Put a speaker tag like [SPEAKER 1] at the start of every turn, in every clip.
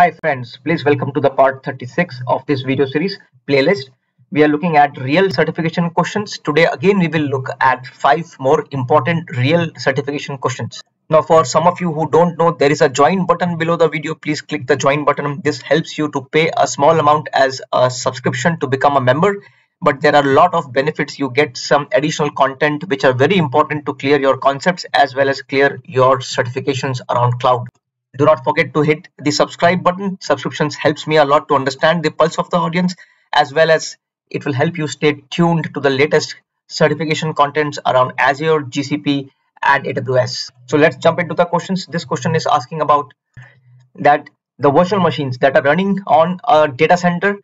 [SPEAKER 1] Hi friends, please welcome to the part 36 of this video series playlist. We are looking at real certification questions. Today again we will look at five more important real certification questions. Now for some of you who don't know there is a join button below the video. Please click the join button. This helps you to pay a small amount as a subscription to become a member but there are a lot of benefits you get some additional content which are very important to clear your concepts as well as clear your certifications around cloud do not forget to hit the subscribe button. Subscriptions helps me a lot to understand the pulse of the audience as well as it will help you stay tuned to the latest certification contents around azure gcp and aws so let's jump into the questions. This question is asking about that the virtual machines that are running on a data center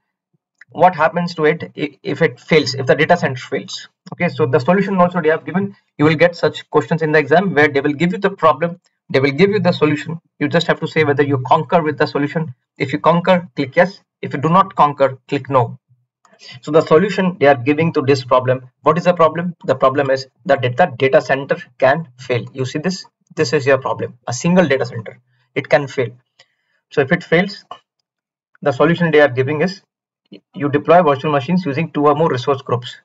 [SPEAKER 1] what happens to it if it fails if the data center fails? Okay so the solution also they have given. You will get such questions in the exam where they will give you the problem they will give you the solution. You just have to say whether you conquer with the solution. If you conquer click yes. If you do not conquer click no. So the solution they are giving to this problem what is the problem? The problem is that the data center can fail. You see this? This is your problem. A single data center. It can fail. So if it fails the solution they are giving is you deploy virtual machines using two or more resource groups.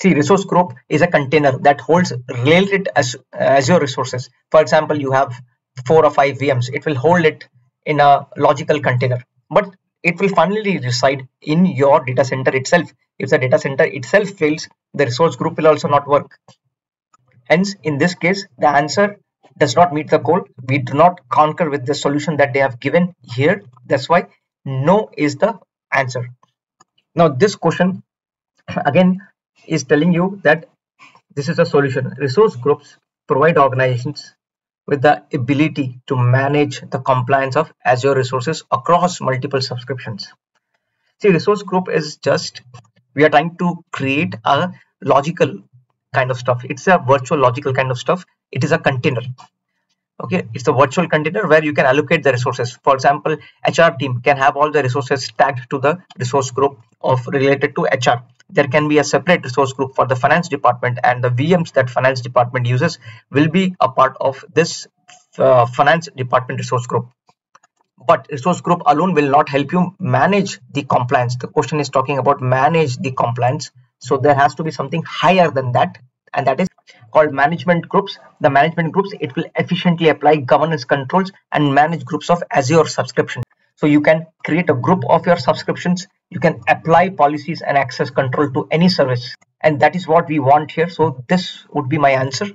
[SPEAKER 1] See, resource group is a container that holds related as Azure resources. For example, you have four or five VMs. It will hold it in a logical container, but it will finally reside in your data center itself. If the data center itself fails, the resource group will also not work. Hence, in this case, the answer does not meet the goal. We do not conquer with the solution that they have given here. That's why no is the answer now this question again is telling you that this is a solution. Resource groups provide organizations with the ability to manage the compliance of azure resources across multiple subscriptions. See resource group is just we are trying to create a logical kind of stuff. It's a virtual logical kind of stuff. It is a container okay it's a virtual container where you can allocate the resources. For example hr team can have all the resources tagged to the resource group of related to hr there can be a separate resource group for the finance department and the vms that finance department uses will be a part of this uh, finance department resource group. But resource group alone will not help you manage the compliance. The question is talking about manage the compliance. So there has to be something higher than that and that is called management groups. The management groups it will efficiently apply governance controls and manage groups of azure subscription. So you can create a group of your subscriptions. You can apply policies and access control to any service. And that is what we want here. So this would be my answer.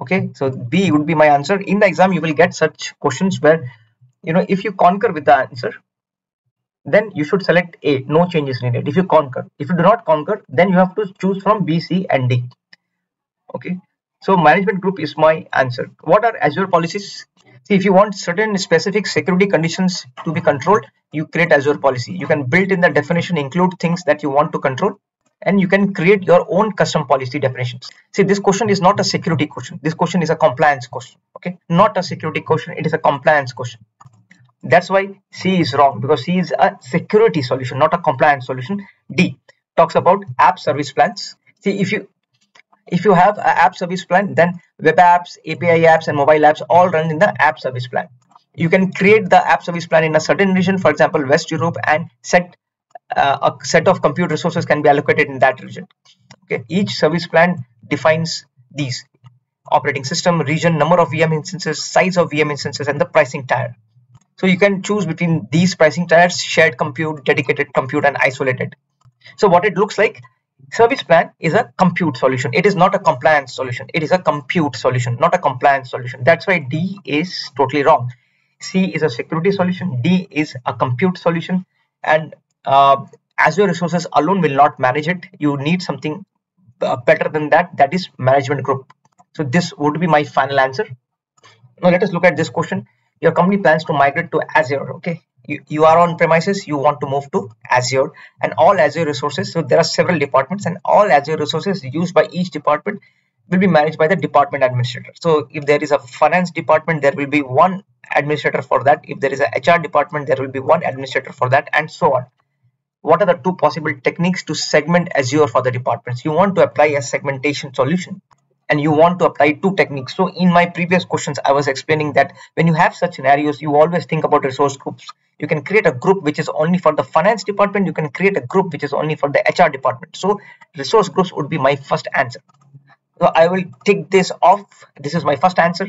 [SPEAKER 1] Okay. So b would be my answer. In the exam you will get such questions where you know if you conquer with the answer then you should select A, no changes needed. If you conquer, if you do not conquer, then you have to choose from B, C, and D. Okay, so management group is my answer. What are Azure policies? See, if you want certain specific security conditions to be controlled, you create Azure policy. You can build in the definition, include things that you want to control, and you can create your own custom policy definitions. See, this question is not a security question. This question is a compliance question. Okay, not a security question. It is a compliance question that's why c is wrong because c is a security solution not a compliance solution. D talks about app service plans. See if you if you have an app service plan then web apps api apps and mobile apps all run in the app service plan. You can create the app service plan in a certain region for example west europe and set uh, a set of compute resources can be allocated in that region. Okay each service plan defines these. Operating system region number of vm instances size of vm instances and the pricing tier so you can choose between these pricing tiers, shared compute, dedicated compute, and isolated. So what it looks like, service plan is a compute solution. It is not a compliance solution. It is a compute solution, not a compliance solution. That's why D is totally wrong. C is a security solution. D is a compute solution. And uh, Azure resources alone will not manage it. You need something uh, better than that. That is management group. So this would be my final answer. Now let us look at this question your company plans to migrate to Azure, okay? You, you are on premises, you want to move to Azure and all Azure resources. So there are several departments and all Azure resources used by each department will be managed by the department administrator. So if there is a finance department, there will be one administrator for that. If there is a HR department, there will be one administrator for that and so on. What are the two possible techniques to segment Azure for the departments? You want to apply a segmentation solution and you want to apply two techniques. So in my previous questions i was explaining that when you have such scenarios you always think about resource groups. You can create a group which is only for the finance department. You can create a group which is only for the hr department. So resource groups would be my first answer. So i will take this off. This is my first answer.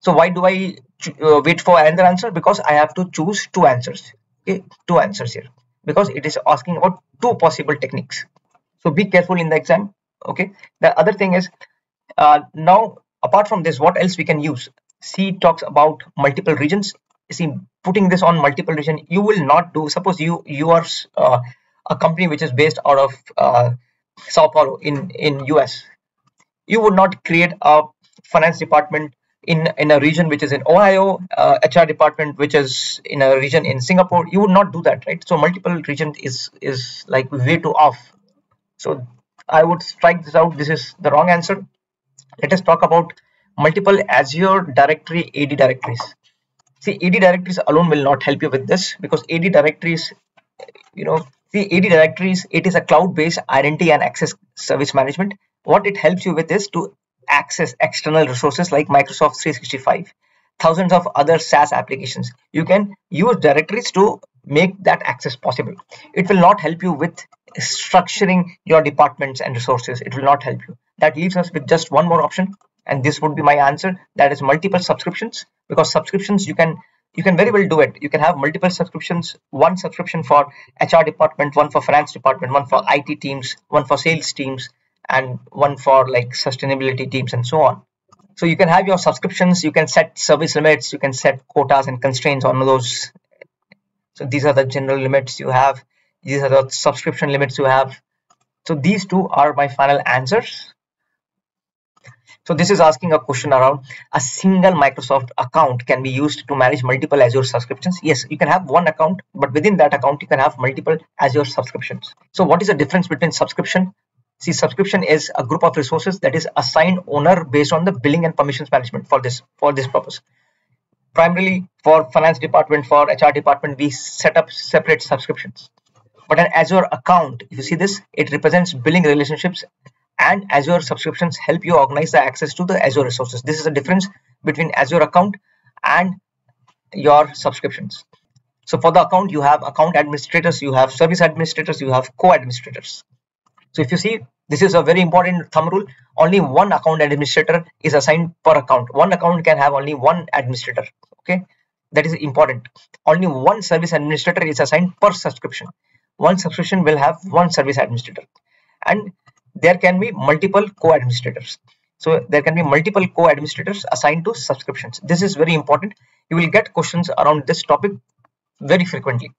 [SPEAKER 1] So why do i uh, wait for another answer? Because i have to choose two answers. Okay two answers here. Because it is asking about two possible techniques. So be careful in the exam. Okay. The other thing is uh, now apart from this what else we can use? C talks about multiple regions. See putting this on multiple region you will not do suppose you you are uh, a company which is based out of uh, sao paulo in in us you would not create a finance department in in a region which is in ohio uh, hr department which is in a region in singapore. You would not do that right? So multiple region is is like way too off. So i would strike this out. This is the wrong answer let us talk about multiple azure directory ad directories. See ad directories alone will not help you with this because ad directories you know see ad directories it is a cloud-based identity and access service management. What it helps you with is to access external resources like microsoft 365 thousands of other saas applications. You can use directories to make that access possible. It will not help you with structuring your departments and resources. It will not help you that leaves us with just one more option and this would be my answer that is multiple subscriptions because subscriptions you can you can very well do it. You can have multiple subscriptions one subscription for hr department one for finance department one for it teams one for sales teams and one for like sustainability teams and so on. So you can have your subscriptions you can set service limits you can set quotas and constraints on those. So these are the general limits you have these are the subscription limits you have. So these two are my final answers so this is asking a question around a single Microsoft account can be used to manage multiple Azure subscriptions. Yes, you can have one account, but within that account, you can have multiple Azure subscriptions. So what is the difference between subscription? See, subscription is a group of resources that is assigned owner based on the billing and permissions management for this for this purpose. Primarily for finance department, for HR department, we set up separate subscriptions. But an Azure account, if you see this, it represents billing relationships and Azure subscriptions help you organize the access to the Azure resources. This is the difference between Azure account and your subscriptions. So for the account, you have account administrators, you have service administrators, you have co-administrators. So if you see, this is a very important thumb rule. Only one account administrator is assigned per account. One account can have only one administrator. Okay, that is important. Only one service administrator is assigned per subscription. One subscription will have one service administrator. And there can be multiple co-administrators. So there can be multiple co-administrators assigned to subscriptions. This is very important. You will get questions around this topic very frequently.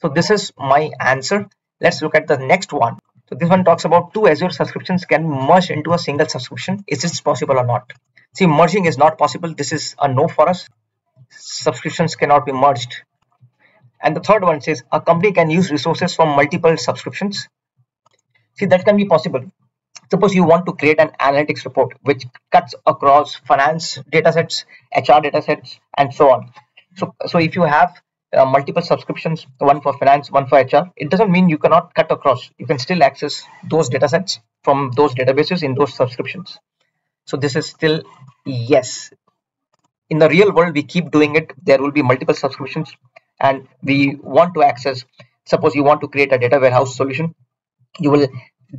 [SPEAKER 1] So this is my answer. Let's look at the next one. So this one talks about two azure subscriptions can merge into a single subscription. Is this possible or not? See merging is not possible. This is a no for us. Subscriptions cannot be merged. And the third one says a company can use resources from multiple subscriptions See, that can be possible. Suppose you want to create an analytics report which cuts across finance datasets, HR datasets, and so on. So, so if you have uh, multiple subscriptions, one for finance, one for HR, it doesn't mean you cannot cut across. You can still access those datasets from those databases in those subscriptions. So this is still yes. In the real world, we keep doing it. There will be multiple subscriptions and we want to access, suppose you want to create a data warehouse solution you will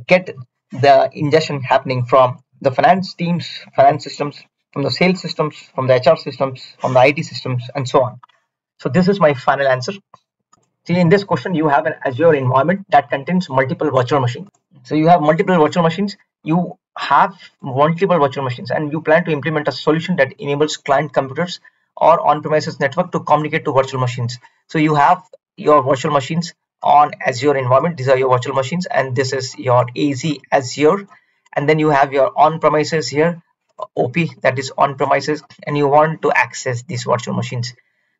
[SPEAKER 1] get the ingestion happening from the finance teams, finance systems, from the sales systems, from the HR systems, from the IT systems, and so on. So this is my final answer. See, in this question, you have an Azure environment that contains multiple virtual machines. So you have multiple virtual machines. You have multiple virtual machines, and you plan to implement a solution that enables client computers or on-premises network to communicate to virtual machines. So you have your virtual machines on Azure environment. These are your virtual machines and this is your AZ Azure. And then you have your on-premises here, OP that is on-premises and you want to access these virtual machines,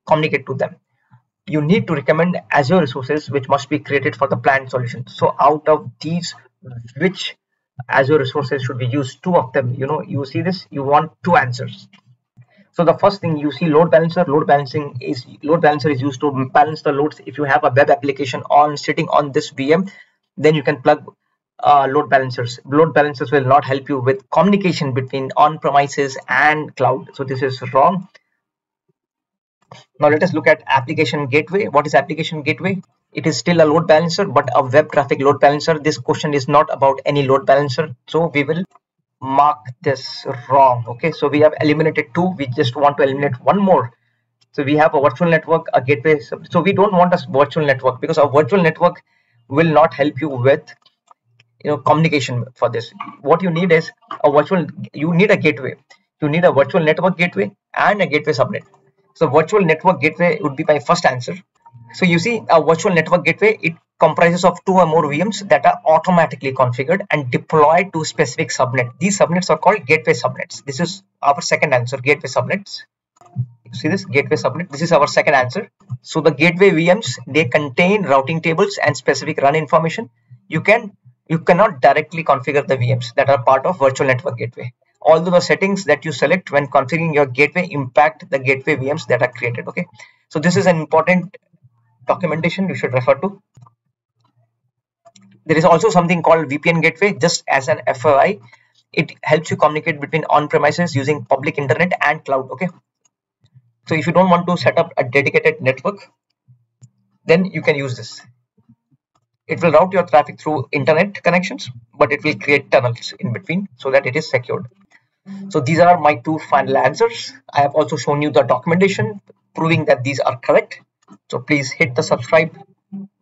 [SPEAKER 1] communicate to them. You need to recommend Azure resources which must be created for the planned solution. So out of these, which Azure resources should be used? Two of them, you know, you see this, you want two answers. So the first thing you see load balancer, load balancing is load balancer is used to balance the loads. If you have a web application on sitting on this VM, then you can plug uh, load balancers. Load balancers will not help you with communication between on-premises and cloud. So this is wrong. Now let us look at application gateway. What is application gateway? It is still a load balancer but a web traffic load balancer. This question is not about any load balancer. So we will mark this wrong okay? So we have eliminated two we just want to eliminate one more. So we have a virtual network a gateway. So we don't want a virtual network because a virtual network will not help you with you know communication for this. What you need is a virtual you need a gateway. You need a virtual network gateway and a gateway subnet. So virtual network gateway would be my first answer. So you see a virtual network gateway it comprises of two or more VMs that are automatically configured and deployed to specific subnet. These subnets are called gateway subnets. This is our second answer, gateway subnets. You see this gateway subnet. This is our second answer. So the gateway VMs they contain routing tables and specific run information. You can you cannot directly configure the VMs that are part of virtual network gateway. Although the settings that you select when configuring your gateway impact the gateway VMs that are created. Okay, so this is an important documentation you should refer to there is also something called VPN gateway just as an FYI it helps you communicate between on-premises using public internet and cloud okay? So if you don't want to set up a dedicated network then you can use this. It will route your traffic through internet connections but it will create tunnels in between so that it is secured. So these are my two final answers. I have also shown you the documentation proving that these are correct. So please hit the subscribe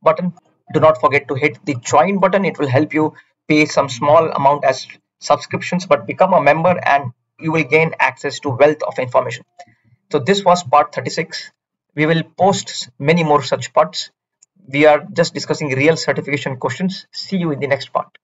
[SPEAKER 1] button do not forget to hit the join button. It will help you pay some small amount as subscriptions but become a member and you will gain access to wealth of information. So this was part 36 we will post many more such parts. We are just discussing real certification questions. See you in the next part